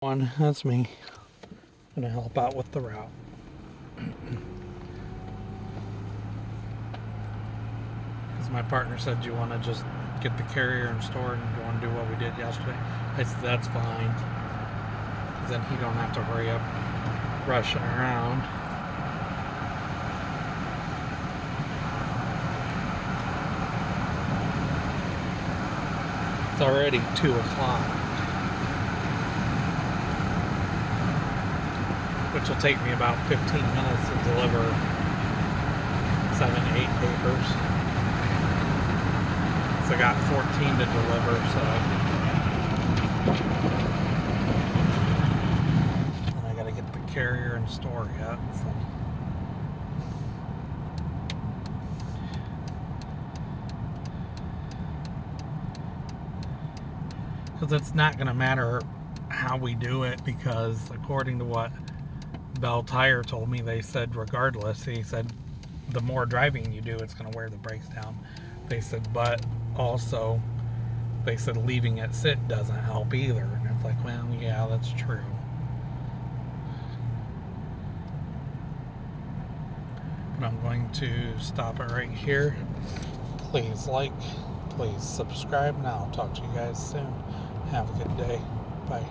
One, that's me. Gonna help out with the route. Because my partner said, you want to just get the carrier and store and go and do what we did yesterday?" I said, "That's fine." then he don't have to hurry up rushing around. It's already two o'clock. Which will take me about 15 minutes to deliver seven, eight papers. So I got 14 to deliver, so. And I gotta get the carrier and store yet, so. Because it's not gonna matter how we do it because according to what Belle Tire told me they said regardless, he said the more driving you do, it's going to wear the brakes down. They said, but also they said leaving it sit doesn't help either. And it's like, well, yeah, that's true. But I'm going to stop it right here. Please like, please subscribe, I'll talk to you guys soon. Have a good day. Bye.